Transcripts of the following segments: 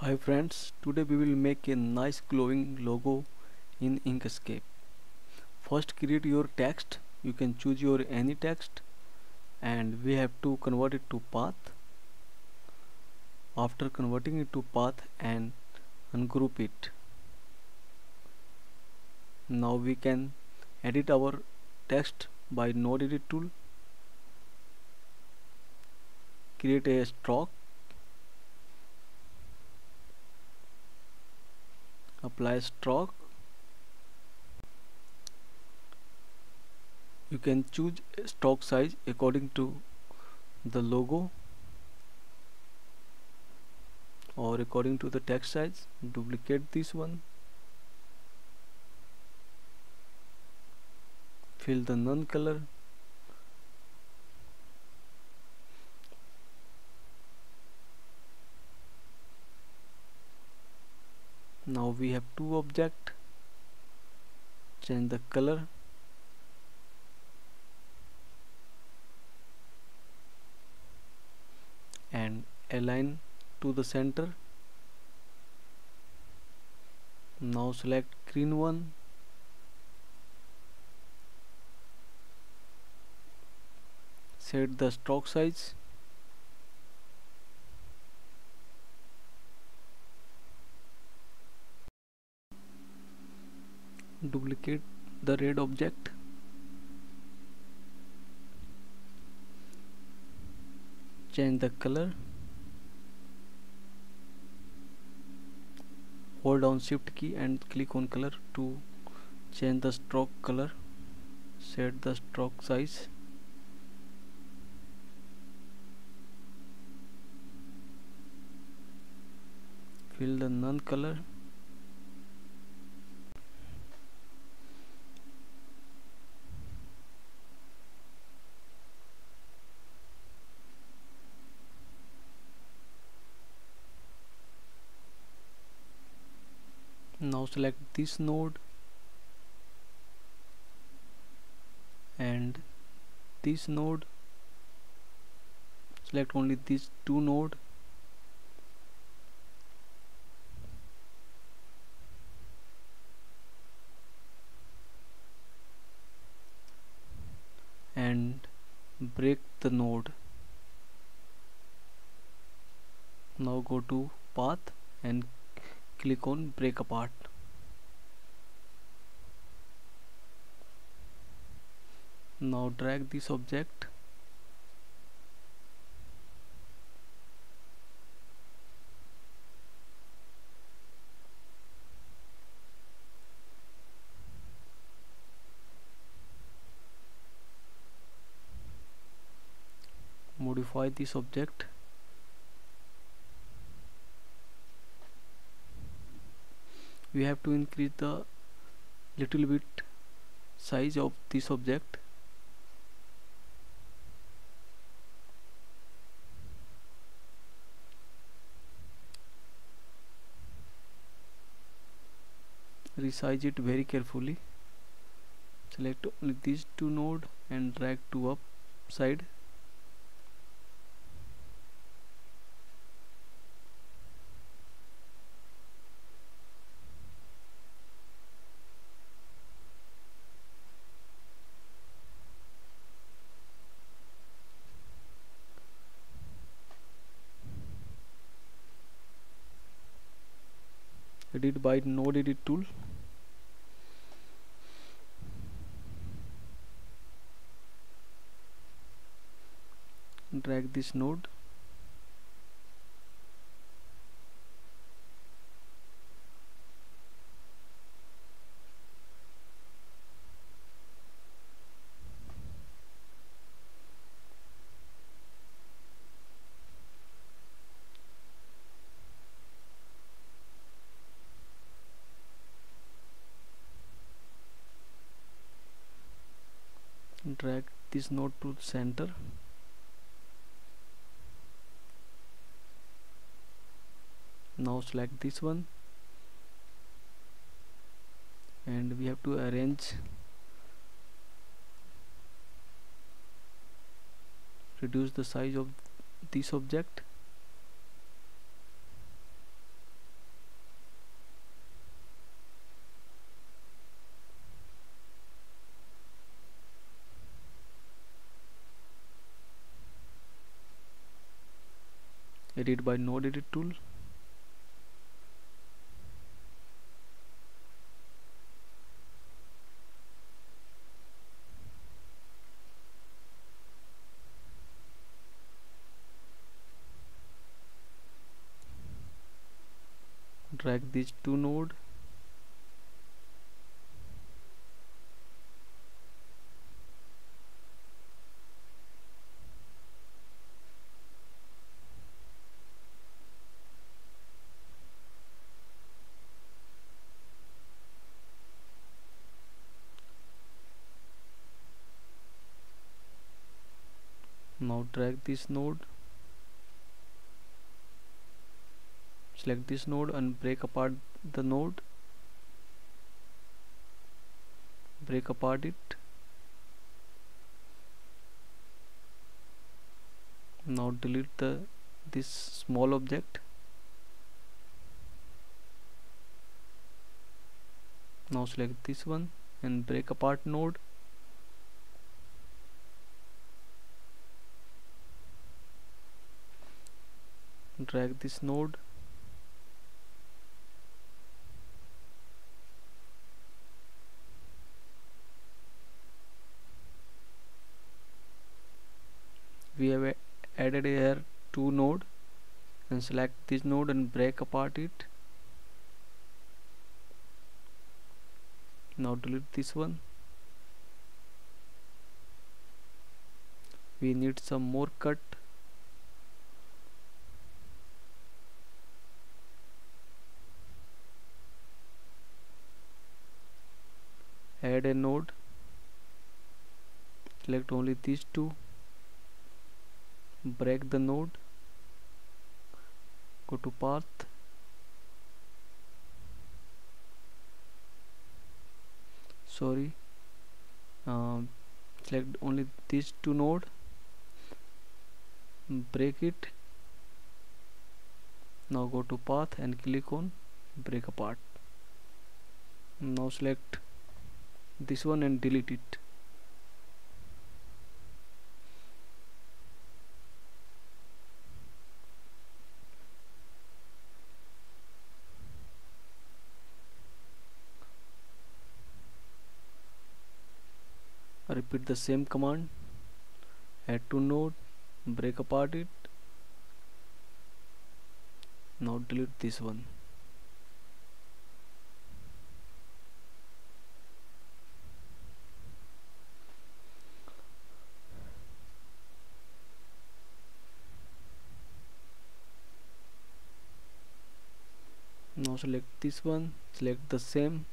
Hi friends, today we will make a nice glowing logo in Inkscape. First create your text, you can choose your any text and we have to convert it to path. After converting it to path and ungroup it. Now we can edit our text by node edit tool. Create a stroke apply stroke. You can choose stroke size according to the logo or according to the text size. Duplicate this one. Fill the none color now we have two object. Change the color. And align to the center. Now select green one. Set the stroke size duplicate the red object change the color hold down shift key and click on color to change the stroke color set the stroke size fill the none color select this node and this node select only these two node. And break the node. Now go to path and click on break apart now drag this object. Modify this object. We have to increase the little bit size of this object resize it very carefully. Select only these two node and drag to up side. Edit by node edit tool drag this node. Drag this node to the center now select this one. And we have to arrange reduce the size of this object. Edit by node edit tool. These two node? Now drag this node select this node and break apart the node. Break apart it. Now delete the this small object. Now select this one and break apart node. Drag this node we have added here two node and select this node and break apart it. Now delete this one. We need some more cut. Add a node. Select only these two break the node go to path sorry um, select only these two node break it now go to path and click on break apart. Now select this one and delete it repeat the same command. Add to node break apart it. Now delete this one. Now select this one select the same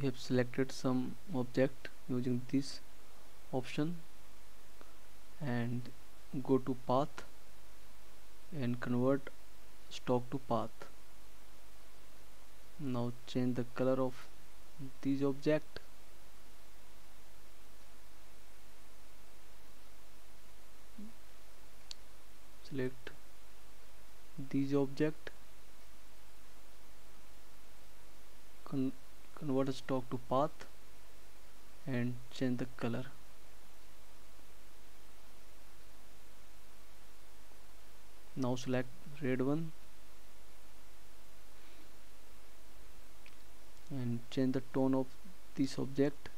we have selected some object using this option and go to path and convert stroke to path. Now change the color of this object. Select this object convert the stroke to path and change the color. Now select red one and change the tone of this object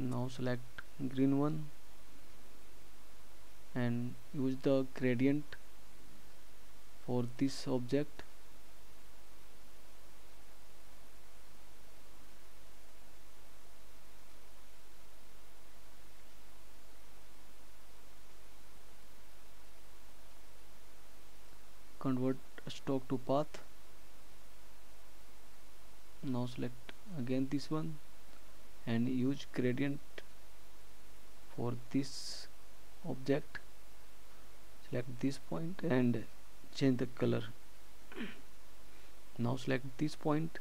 now select green one and use the gradient for this object. Convert stroke to path. Now select again this one and use gradient for this object. Select this point and change the color. Now select this point.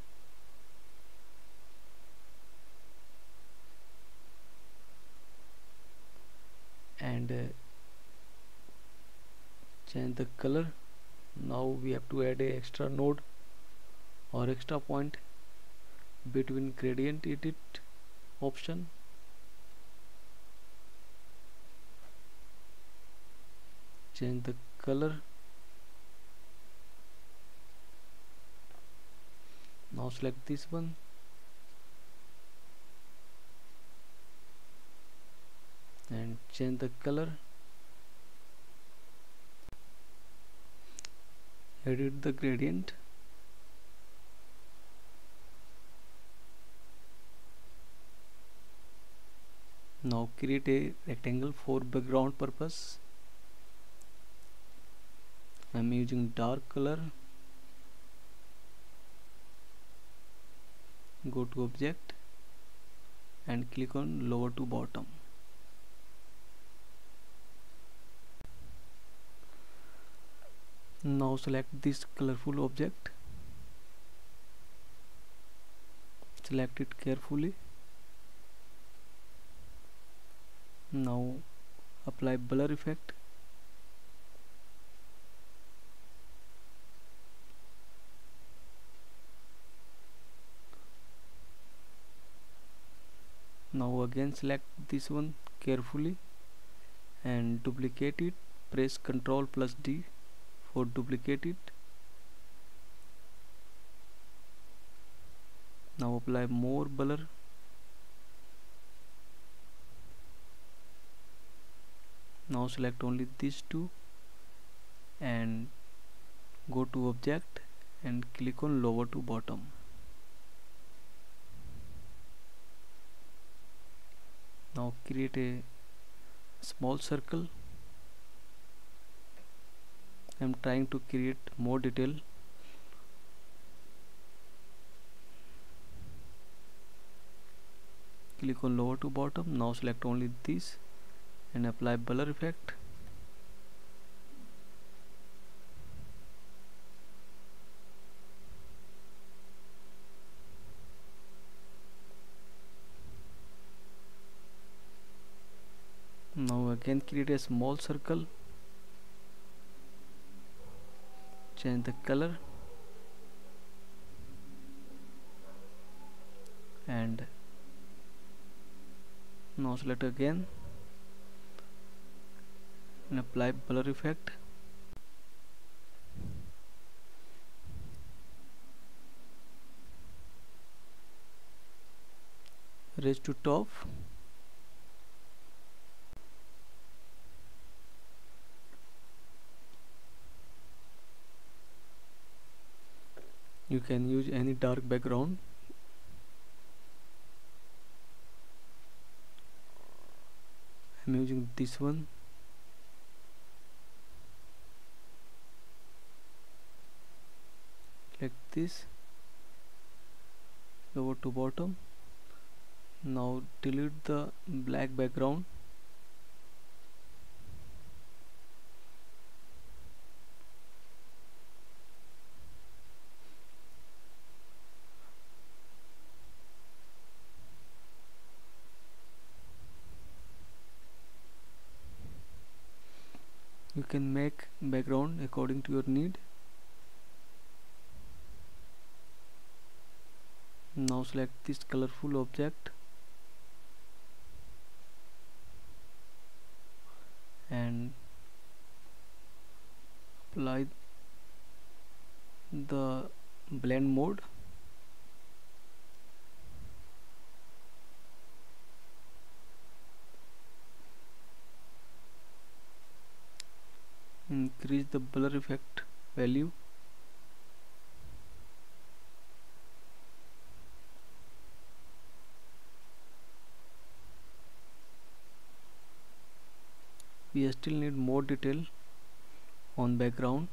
And uh, change the color. Now we have to add a extra node or extra point between gradient edit option change the color. Now select this one. And change the color. Edit the gradient. Now create a rectangle for background purpose I'm using dark color. Go to object and click on lower to bottom. Now select this colorful object. Select it carefully. Now apply blur effect now again select this one carefully and duplicate it. Press ctrl plus D for duplicate it. Now apply more blur. Now select only these two and go to object and click on lower to bottom now create a small circle. I'm trying to create more detail. Click on lower to bottom. Now select only this and apply blur effect now again create a small circle. Change the color. And now select again. And apply blur effect. Raise to top can use any dark background. I'm using this one. Like this. Lower to bottom. Now delete the black background you can make background according to your need. Now select this colorful object and apply the blend mode increase the blur effect value. We still need more detail on background.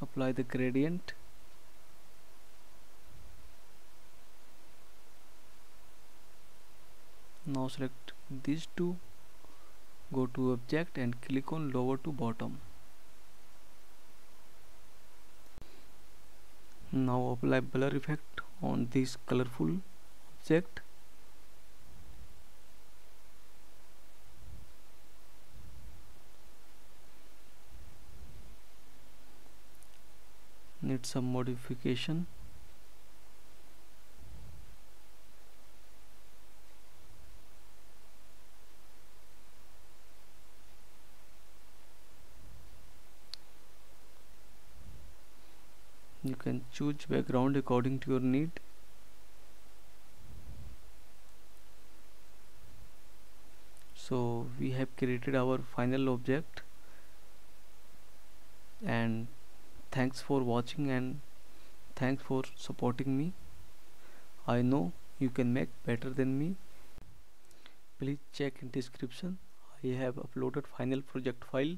Apply the gradient now select these two go to object and click on lower to bottom. Now apply blur effect on this colorful object. Need some modification you can choose background according to your need. So we have created our final object. And thanks for watching and thanks for supporting me. I know you can make better than me. Please check in description. I have uploaded final project file